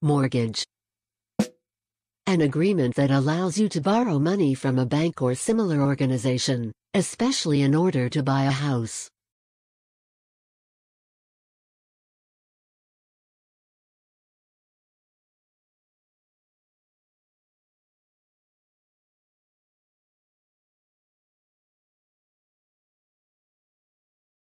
Mortgage. An agreement that allows you to borrow money from a bank or similar organization, especially in order to buy a house.